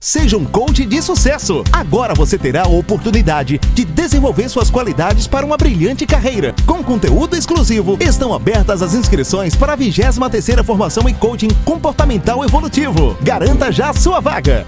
Seja um coach de sucesso. Agora você terá a oportunidade de desenvolver suas qualidades para uma brilhante carreira. Com conteúdo exclusivo, estão abertas as inscrições para a 23ª Formação em Coaching Comportamental Evolutivo. Garanta já a sua vaga.